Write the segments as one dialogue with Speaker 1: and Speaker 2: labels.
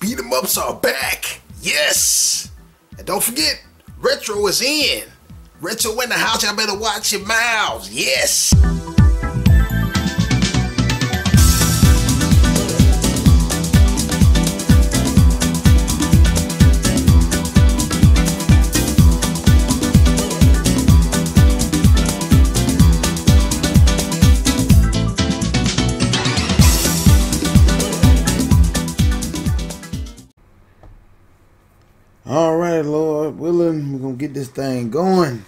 Speaker 1: beat 'em ups are back. Yes. And don't forget, Retro is in. Retro in the house, y'all better watch your mouths. Yes. Get this thing going.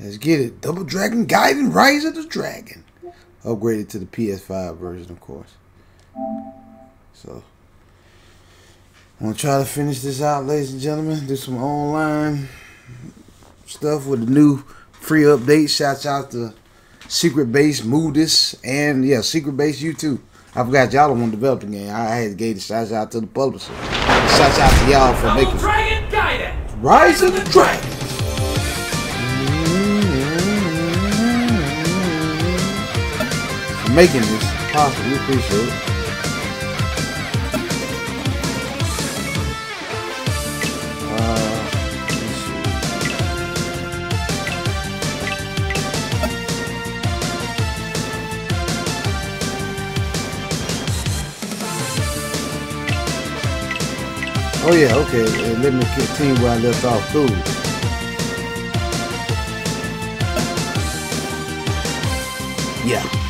Speaker 1: Let's get it. Double Dragon Gaiden Rise of the Dragon. Upgraded to the PS5 version, of course. So, I'm gonna try to finish this out, ladies and gentlemen. Do some online stuff with the new free update. Shouts out to Secret Base, Modus, and yeah, Secret Base YouTube. I forgot y'all the one developed the game. I had to give the shouts out to the publisher. Shouts out to y'all for
Speaker 2: Double
Speaker 1: making
Speaker 2: Dragon Gaiden!
Speaker 1: Rise of the Dragon. Making this possible, we appreciate it. Uh. Oh yeah, okay. Uh, let me continue where I left off. Cool. Yeah.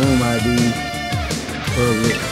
Speaker 1: Room ID, public.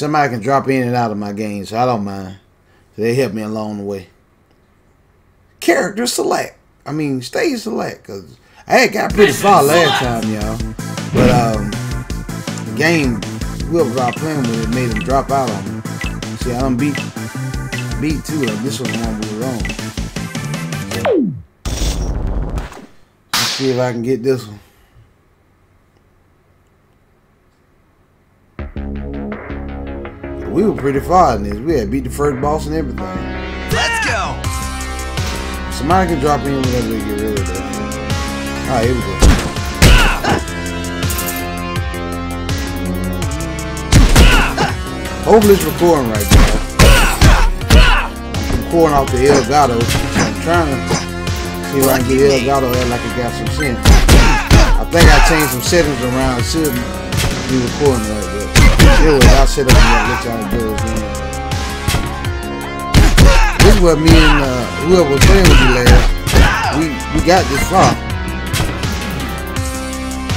Speaker 1: Somebody can drop in and out of my game, so I don't mind. They help me along the way. Character select. I mean, stage select, cause I had got pretty far last time, y'all. But um, the game whoever I was playing with it made him drop out on me. See, I done beat beat two like this one one we were on. Let's see if I can get this one. We were pretty far in this. We had beat the first boss and everything.
Speaker 3: Let's go!
Speaker 1: Somebody can drop in whenever they get rid of that. Alright, here we go. Hopefully it's recording right now. I'm recording off the Elgato. I'm trying to see if I can get Elgato there like it got some sense. I think I changed some settings around. It should be recording right there. Set up and let y'all do it again. This is what me and uh, whoever was playing with you last, we, we got this far.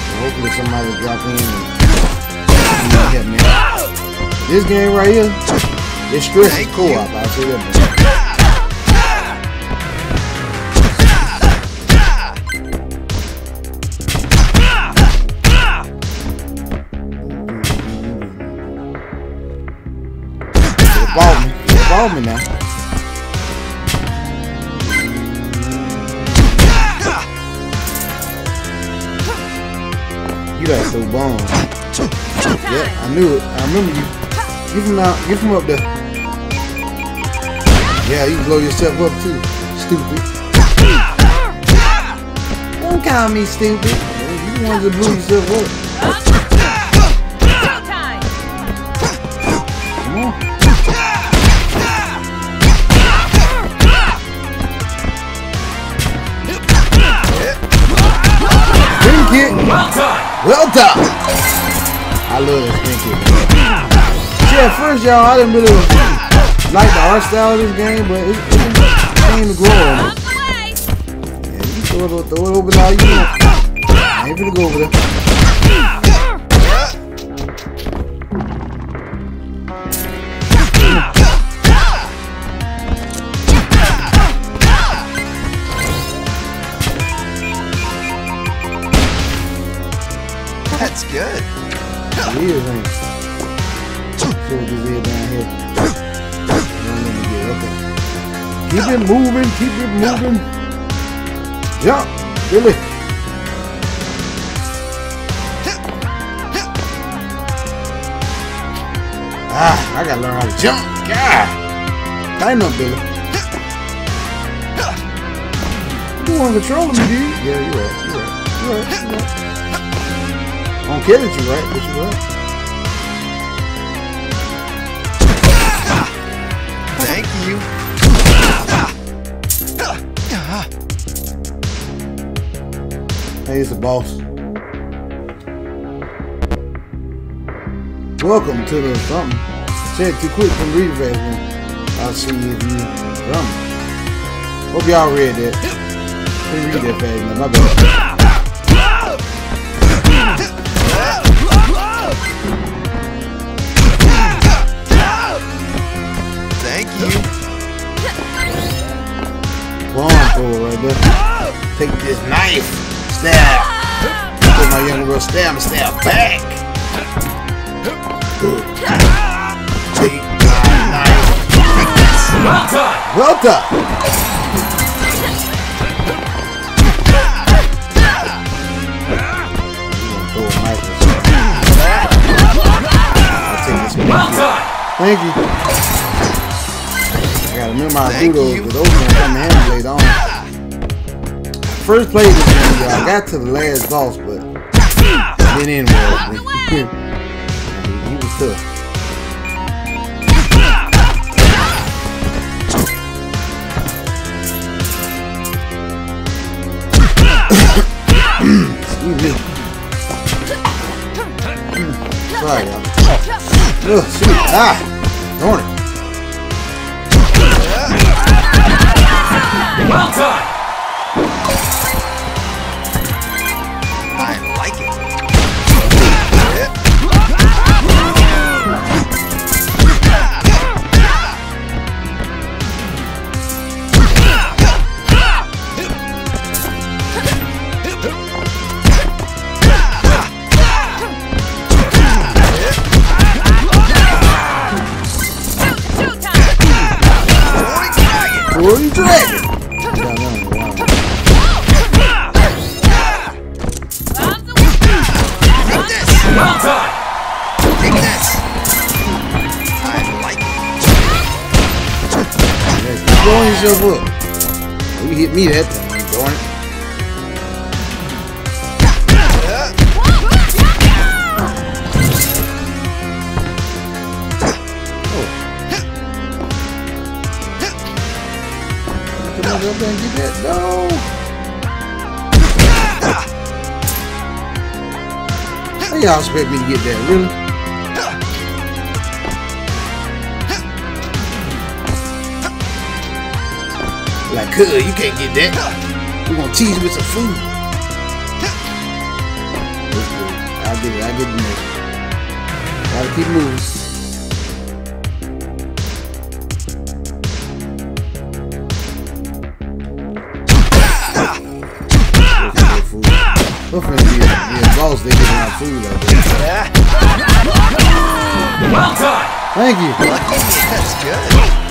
Speaker 1: So hopefully somebody will drop in and, help me out. This game right here, it's
Speaker 3: Thank
Speaker 1: co-op. I'll say that. Me now. You got so bomb. Yeah, I knew it. I remember you. You from out, you from up there. Yeah, you blow yourself up too. Stupid. Don't call me stupid. You the that blew yourself up.
Speaker 2: Well done.
Speaker 1: I love that spin kick. See, at first, y'all, I didn't really like the art style of this game, but it, it came to grow on me. Yeah, you throw it, throw it over now. You know, I ain't gonna go over there. It moving, keep it moving. Jump, Billy. Ah, I gotta learn how to jump. God. I know, Billy. You want to control me, dude? Yeah, you're right. You're right. You're right. You're right. I don't care that you're right, but you're right.
Speaker 2: Thank you.
Speaker 1: Hey, it's the boss. Welcome to the something. Said too quick from reading. I'll see if you something. Hope y'all read that. Couldn't read that fast enough. My bad.
Speaker 2: Thank you.
Speaker 1: Bomb right there. Take this knife. Stab. Put my young girl stab and stab back. Take my knife.
Speaker 3: Well done!
Speaker 1: Well done. You gonna throw a knife or something. I'll take this one.
Speaker 3: Well done!
Speaker 1: Thank you. I gotta remember how to do
Speaker 2: Thank
Speaker 1: those,
Speaker 2: you.
Speaker 1: but those gonna come in later on. First played this game, y'all. I got to the last boss, but then in me. he was tough. Excuse me. Sorry, y'all. Oh, shoot. Ah! Darn it. Come on, there and get that. No. How y'all expect me to get that? Really? Like, cuz, you can't get that. We're gonna tease with some food. I'll get it. I'll get it. Gotta keep moving. They food out there.
Speaker 3: Well done!
Speaker 1: Thank you.
Speaker 2: That's good.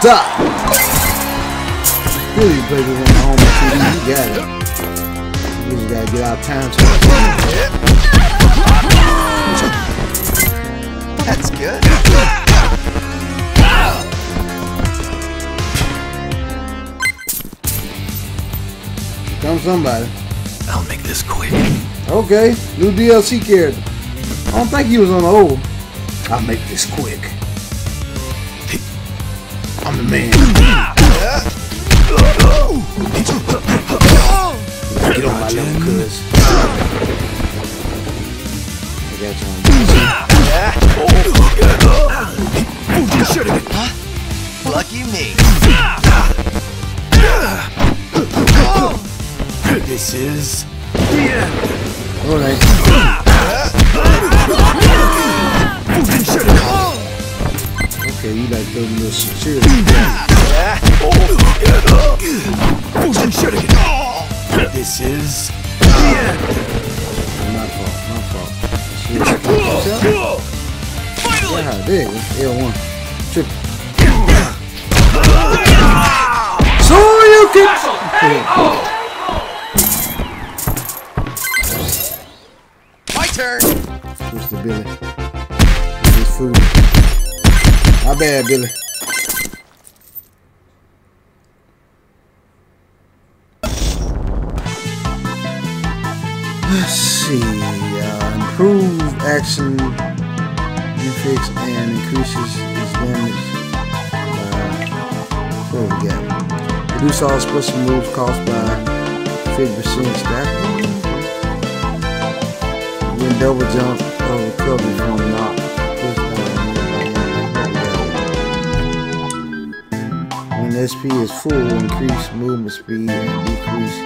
Speaker 3: Done!
Speaker 1: Well done. Good you play this on the home TV. You got it. We just gotta get our time to
Speaker 2: That's good.
Speaker 1: Come somebody.
Speaker 3: I'll make this quick.
Speaker 1: Okay, new DLC character. I don't think he was on the old. I'll make this quick. I'm the man. Get on my level, cuz. I got you on.
Speaker 2: Lucky me.
Speaker 3: This is the end.
Speaker 1: Alright. Okay, you like those little security.
Speaker 3: This is the end.
Speaker 1: My fault, my fault. Shit, check this out. Yeah, there you. L1. Trip. So you can.
Speaker 2: My turn.
Speaker 1: Switch to Billy. Get this food. Bad, Billy. Let's see. Uh, improve action infix and increases its damage by. What we got? Reduce all special moves cost by 50% stack. When double jump or recovery from knock. When SP is full, increase movement speed and decrease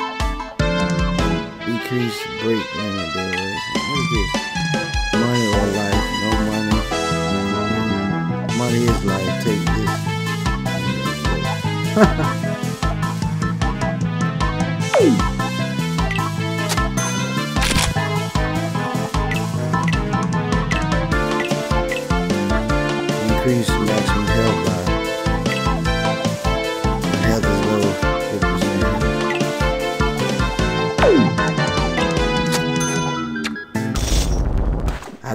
Speaker 1: decrease break limit duration. What is this? Money or life? No money. Money is life. Take this. Increase maximum health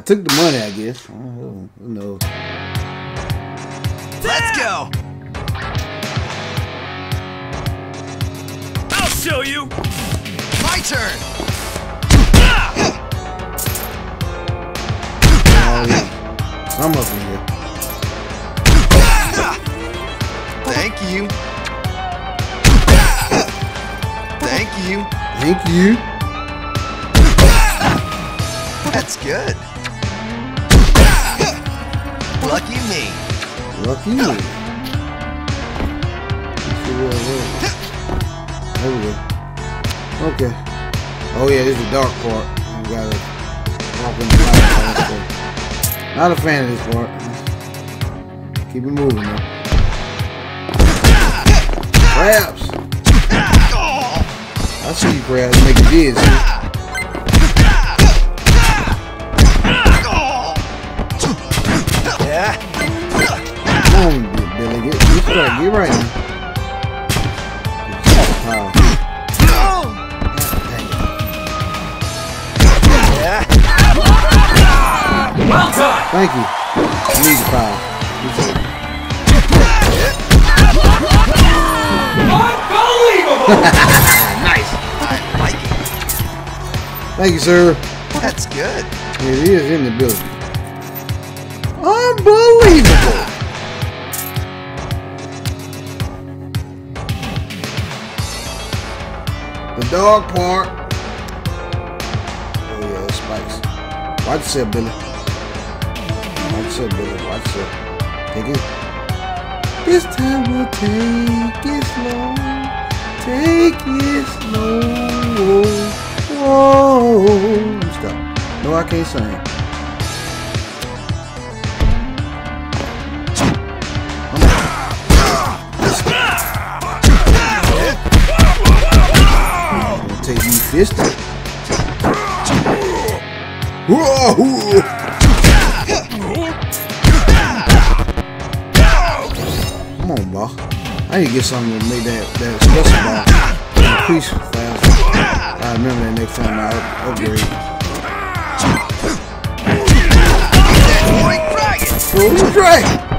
Speaker 1: took the money, I guess. Oh, who knows?
Speaker 2: Let's go.
Speaker 3: I'll show you.
Speaker 2: My turn.
Speaker 1: Oh, yeah. Some of them here.
Speaker 2: Thank you. Thank you.
Speaker 1: Thank you.
Speaker 2: That's good. Lucky me.
Speaker 1: Lucky me. There we go. Okay. Oh yeah, this is the dark part. You gotta walk in the light. Not a fan of this part. Keep it moving though. Crabs! I see you crabs make it Billy. Get, get right. Get right now. Wow. Dang it.
Speaker 2: Yeah.
Speaker 3: Well done.
Speaker 1: Thank you. I need the power.
Speaker 3: Unbelievable.
Speaker 2: I like it.
Speaker 1: Thank you, sir.
Speaker 2: That's good.
Speaker 1: It is in the building. Unbelievable. Dog park. Oh yeah, it's spikes. Watch yourself, Billy. Watch yourself, Billy. Watch yourself. Take it. This time we'll take it slow. Take it slow. Whoa. Stop. No, I can't sing. You Come on, bro. I need to get something to make that, that special ball increase fast. I remember that next time I up- upgrade.
Speaker 2: White dragon.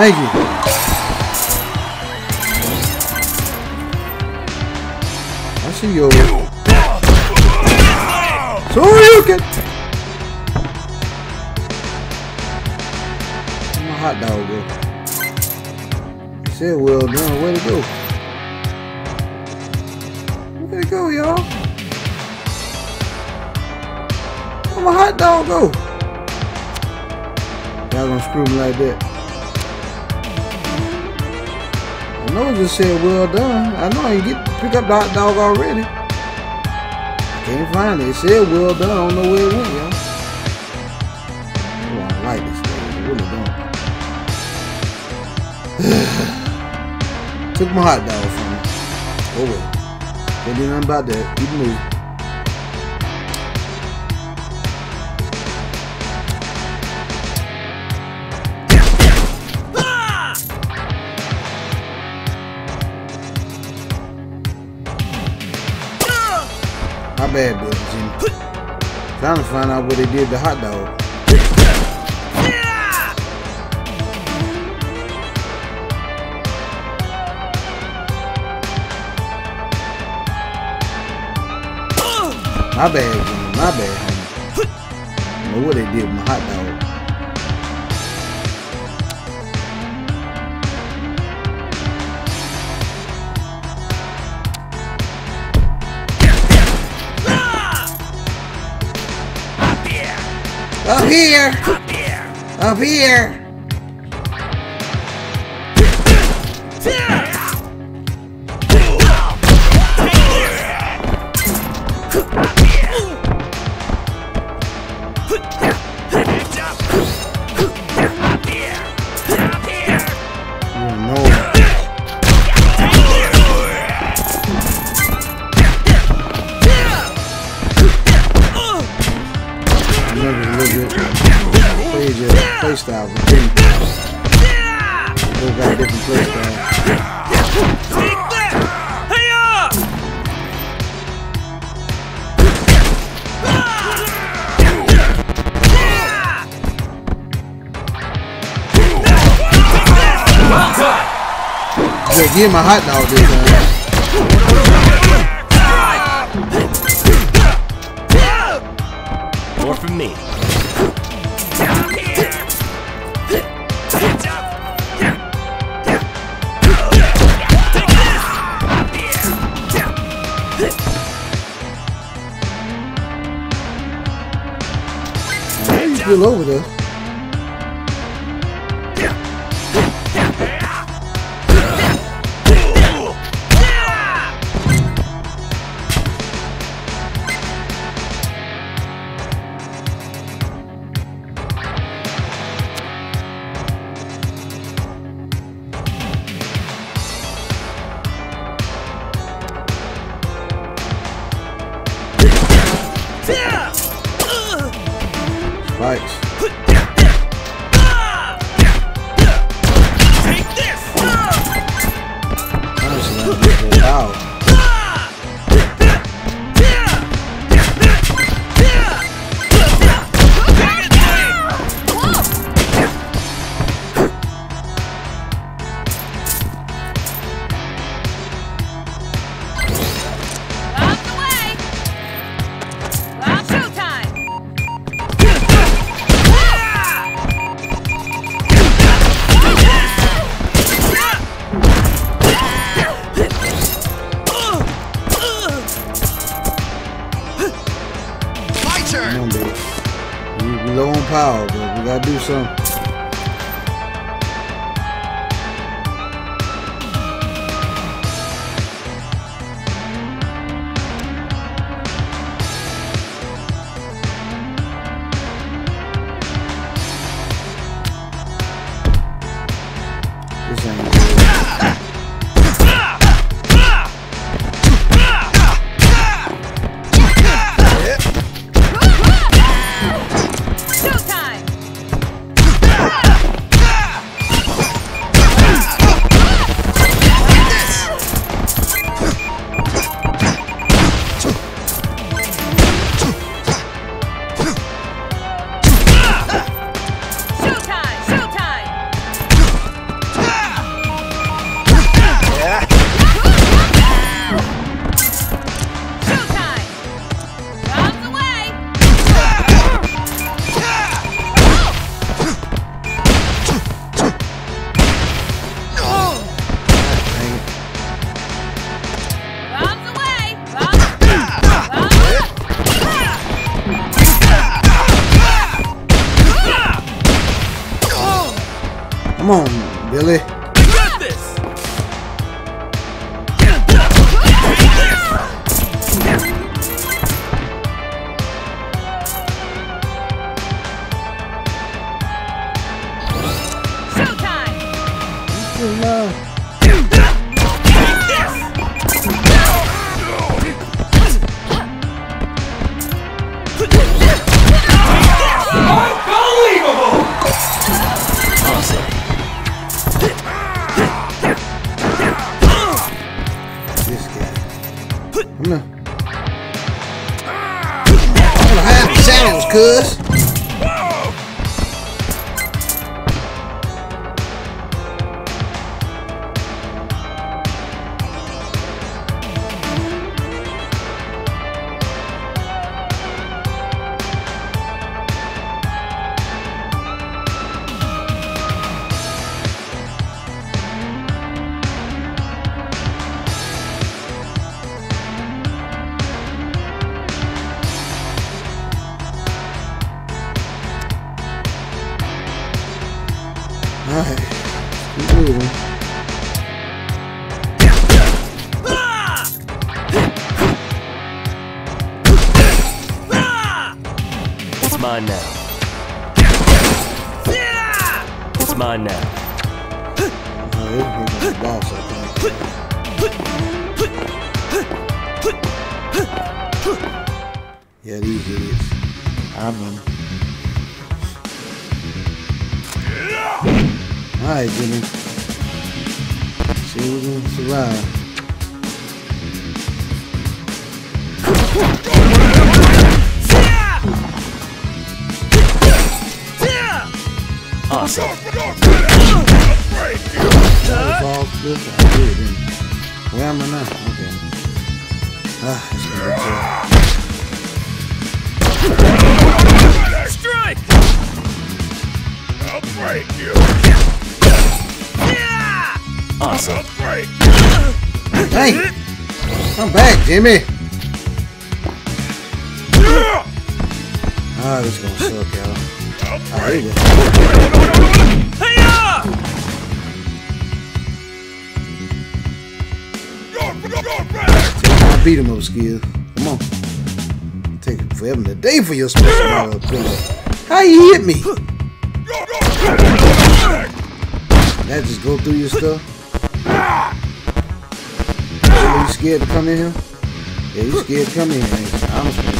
Speaker 1: Thank you. I see you. So you can. Where my hot dog? He said well done. Where'd go? Where'd it go, y'all? Where my hot dog go? Y'all gonna screw me like that? I know just said well done. I know I get pick up the hot dog already. I Can't find it. It said well done. I don't know where it went, y'all. Oh, I like this thing. I really don't. Took my hot dog from me. Oh well. Can't do nothing about that. Keep moving. My bad, Bill Jimmy. Trying to find out what they did to hot dog. My bad, Jimmy. My bad, homie. I don't know what they did with my hot dog. Up here! Up here! You Him a hot dog this time.
Speaker 3: More from me.
Speaker 1: Still over there.
Speaker 3: Unbelievable!
Speaker 1: Remember. Alright, Jimmy. See who's gonna survive.
Speaker 3: Awesome.
Speaker 1: That was all this. I did, didn't I? Where am I now? Okay. Ah,
Speaker 3: Awesome.
Speaker 1: Hey! Come back, Jimmy! Ah, this is gonna suck, y'all. Ah, here we go.
Speaker 3: Hey-ya!
Speaker 1: I beat him up, skill. Come on. Take it forever and a day for your special model ability. How you hit me? That just go through your stuff? So you scared to come in here? Yeah, you scared to come in here, ain't you?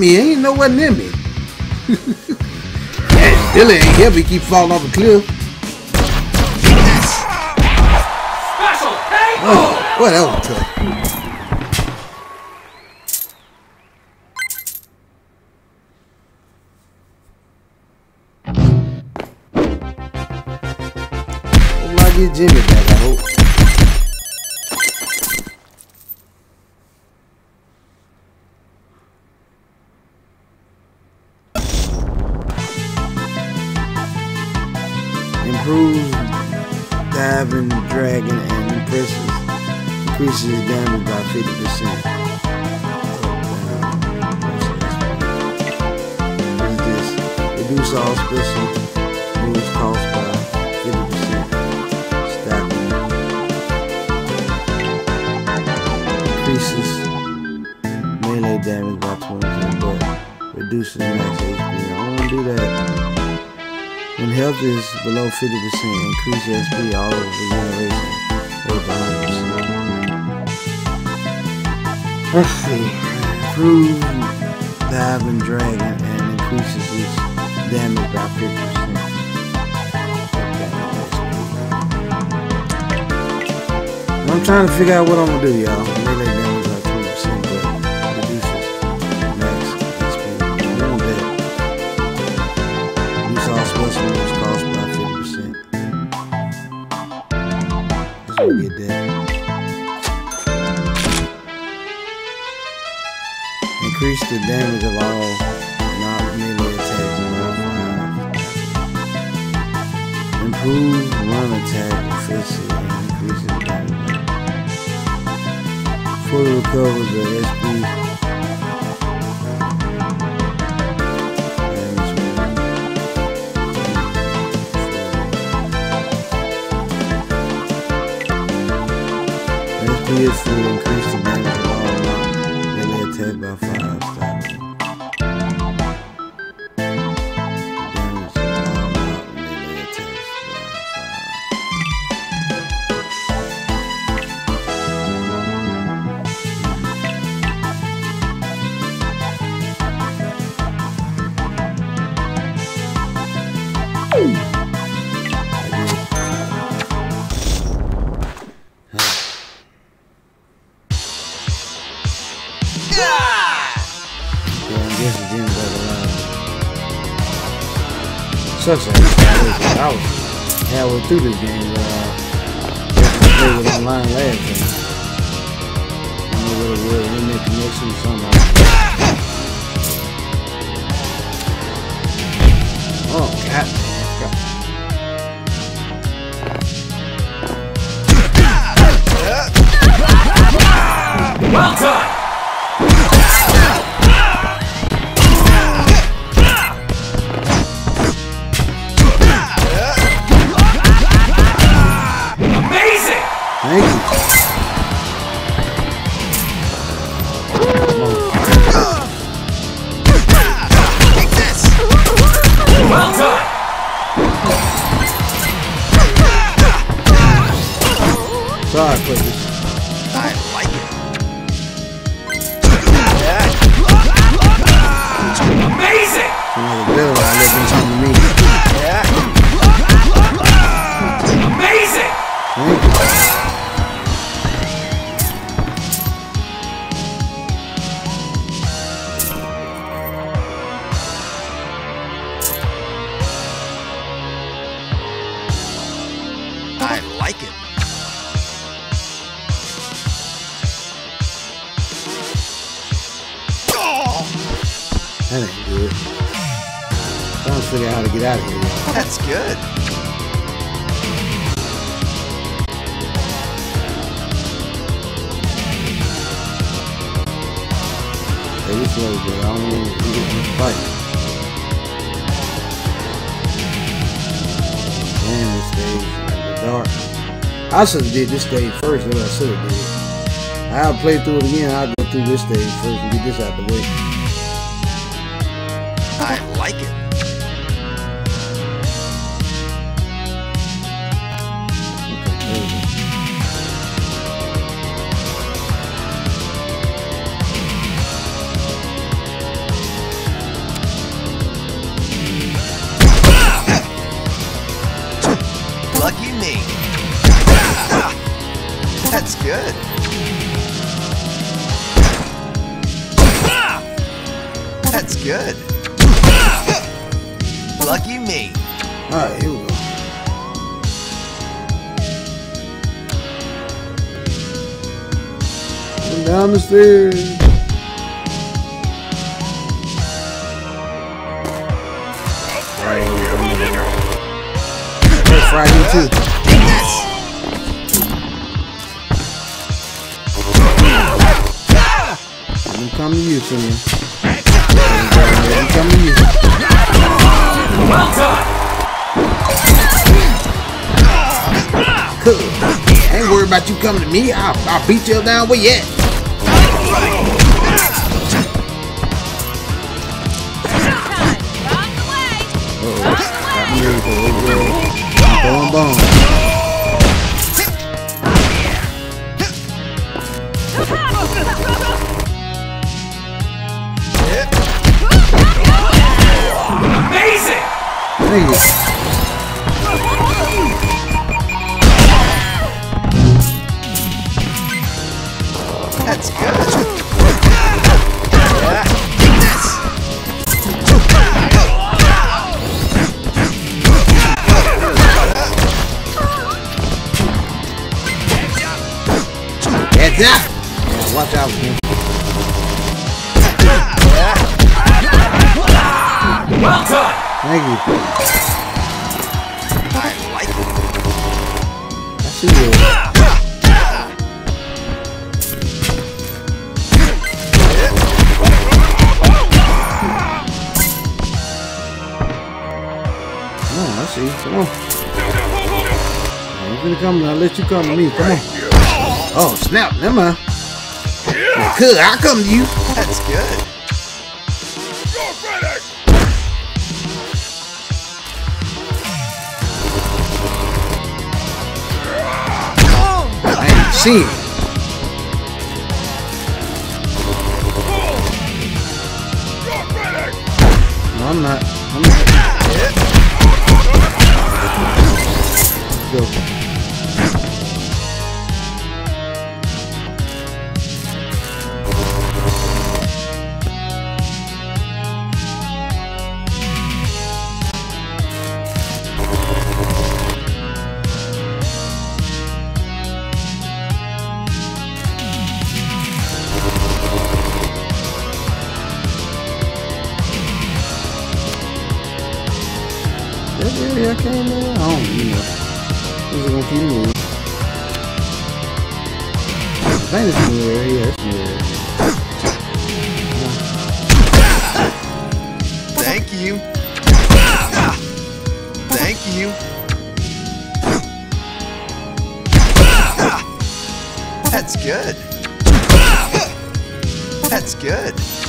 Speaker 1: me? Ain't no one near me. yeah, Billy ain't here, he keep falling off the cliff.
Speaker 3: Special! Hey!
Speaker 1: Oh, boy, that was tough. Hope I get Jimmy back, I hope. Increases damage by 50%. What is this? Reduce all special moves cost by 50%. Stacking. Increases melee damage by 20, but reduces max HP. I don't want to do that. When health is below 50%, increase SP all over regeneration or Let's see. Improve dive and dragon and increases its damage by 50%. I'm trying to figure out what I'm gonna do, y'all. Increase the damage of all non-melee attacks by 5. Improve run attack efficiency and increases damage. Fully recovers the SP. SP is fully increased the through this game, but uh, just played with online last time. I don't know what it was, internet connection or something.
Speaker 2: I
Speaker 1: don't get fight. Damn, this stage dark. I should have did this stage first. What I should have did. I'll play through it again. I'll go through this stage first and get this out the way.
Speaker 2: I like it.
Speaker 1: Fry, you too.
Speaker 2: Take.
Speaker 1: Let me come to you, come to. I ain't worried about you coming to me. I'll, I'll beat you down where you at.
Speaker 4: Showtime! You're on the way!
Speaker 1: Uh-oh. Got me me because I'm throwing bombs.
Speaker 3: Amazing!
Speaker 1: Thank you.
Speaker 2: I like it.
Speaker 1: I. Come on, I see. Come on. I'm gonna come. I'll let you come to me. Come on. Oh, snap. Never mind. Well, Could I'll come to you.
Speaker 2: That's good.
Speaker 1: I ain't seen it. No. I'm not.
Speaker 2: That's good.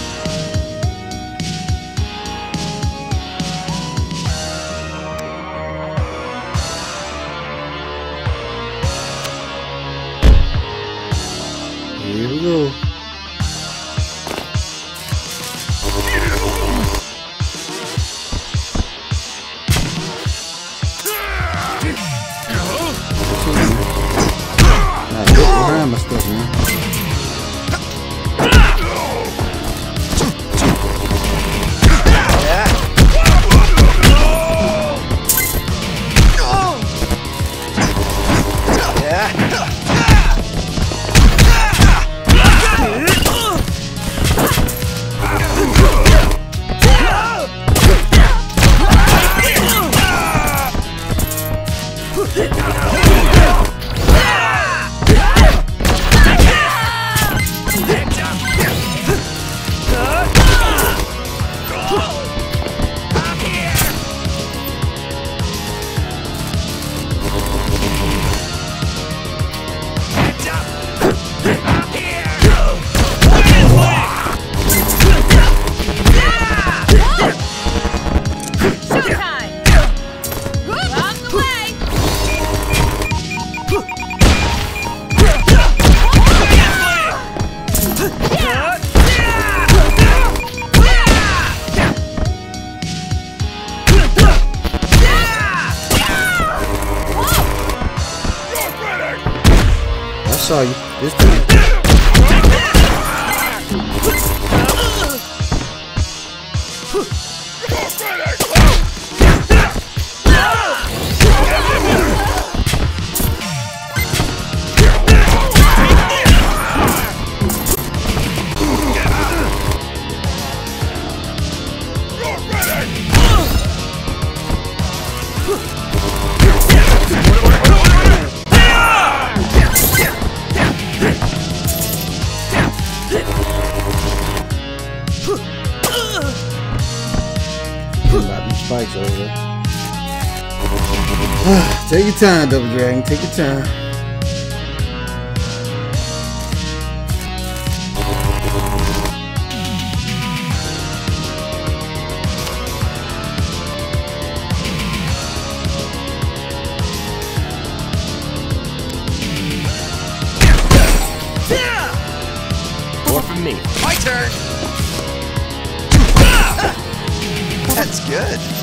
Speaker 1: time, Double Dragon. Take your time. From me. My turn!
Speaker 2: That's good.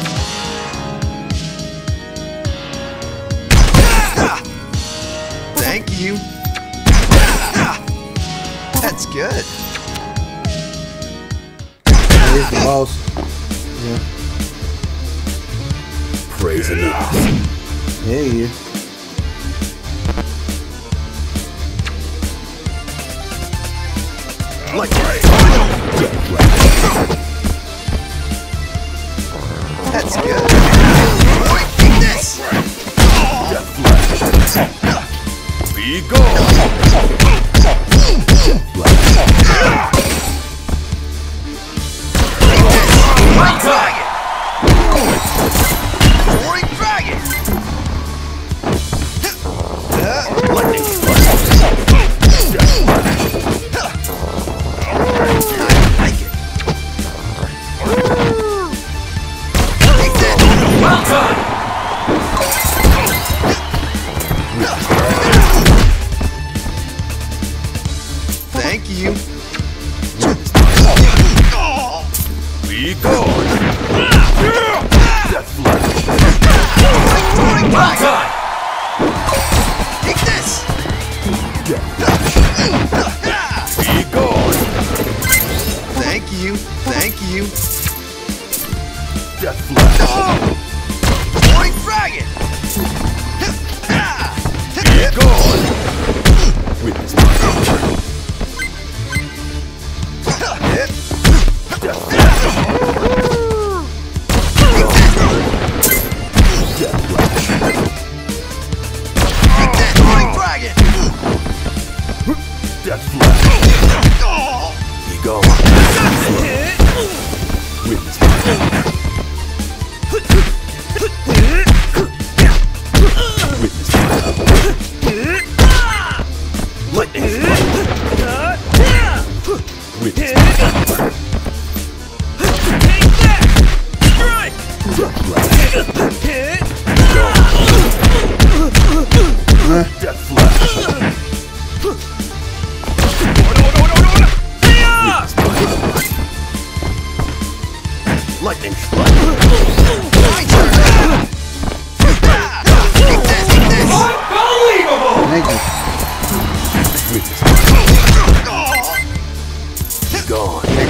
Speaker 2: Thank you. That's good.
Speaker 1: Here's the boss. Yeah.
Speaker 3: Praise enough.
Speaker 1: Yeah, he is.
Speaker 2: Like That's good. Take this.
Speaker 3: Be gone. Well gone.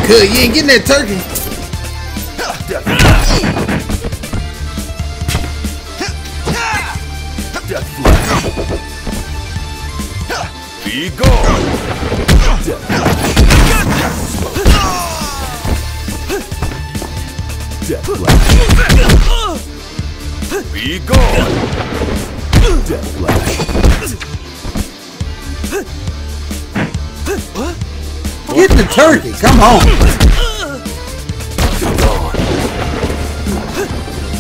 Speaker 1: Good. You ain't getting that turkey.
Speaker 3: Be gone. Death. Be gone. Death flash.
Speaker 1: The turkey. Come on.
Speaker 3: Be gone.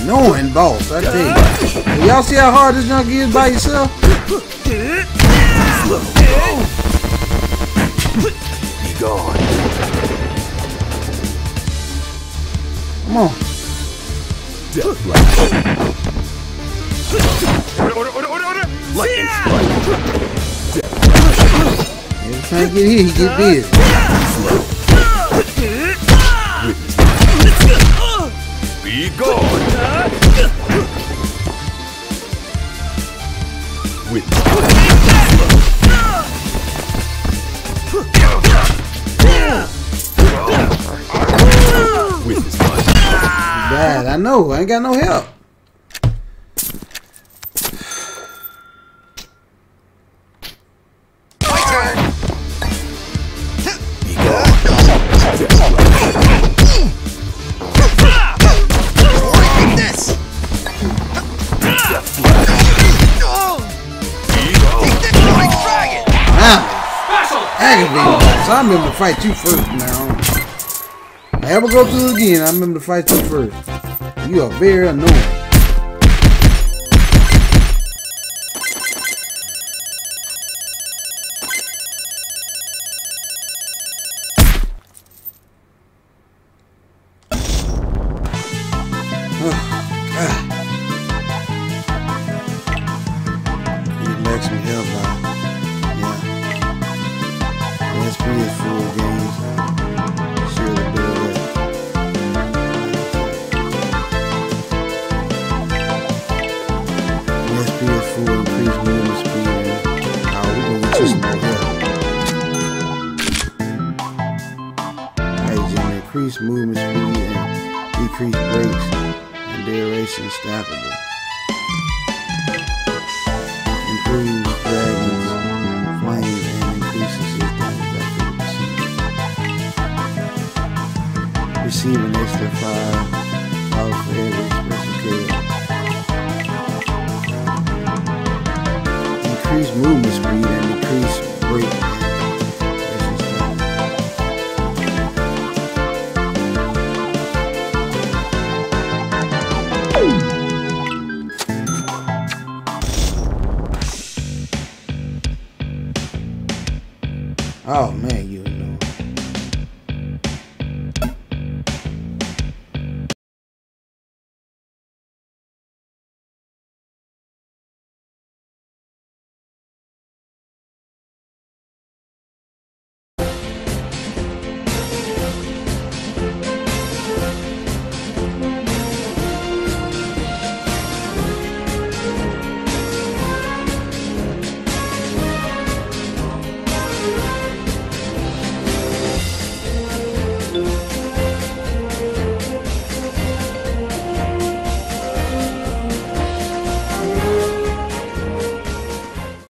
Speaker 1: Knowing boss, I tell you. Y'all see how hard this junk is by yourself?
Speaker 3: Be gone.
Speaker 1: Come on.
Speaker 3: Death flash. Lightning strike.
Speaker 1: Every time he get he get busy.
Speaker 3: Be gone.
Speaker 1: Bad. I know. I ain't got no help. So I remember to fight you first now. If I ever go through again, I remember to fight you first. You are very annoying. Dragon's flames and increases his damage by 50%. Receive an extra 5